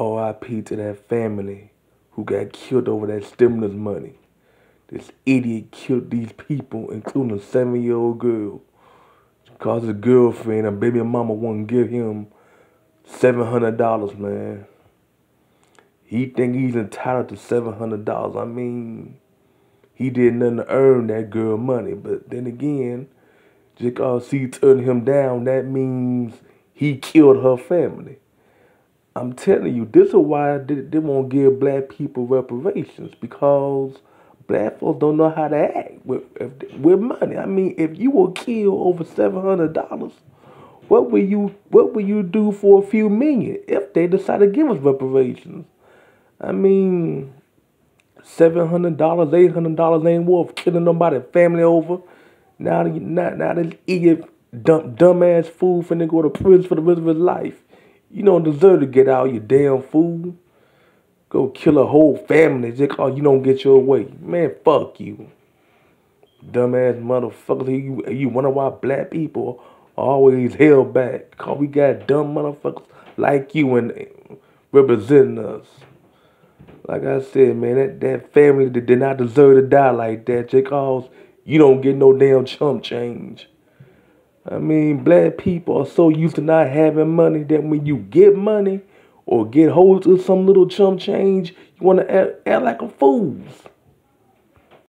RIP to that family who got killed over that stimulus money. This idiot killed these people, including a seven year old girl. Because his girlfriend and baby mama wouldn't give him $700, man. He think he's entitled to $700. I mean, he did nothing to earn that girl money. But then again, just because she turned him down, that means he killed her family. I'm telling you, this is why they, they won't give black people reparations because black folks don't know how to act with with money. I mean, if you were killed over seven hundred dollars, what will you what will you do for a few million if they decide to give us reparations? I mean, seven hundred dollars, eight hundred dollars ain't worth killing nobody family over. Now, now, now this idiot dumb dumbass fool finna go to prison for the rest of his life. You don't deserve to get out, you damn fool. Go kill a whole family just cause you don't get your way. Man, fuck you. Dumbass motherfuckers. You, you wonder why black people are always held back. Cause we got dumb motherfuckers like you and representing us. Like I said, man, that, that family did not deserve to die like that just cause you don't get no damn chump change. I mean, black people are so used to not having money that when you get money or get hold of some little chump change, you want to act, act like a fool.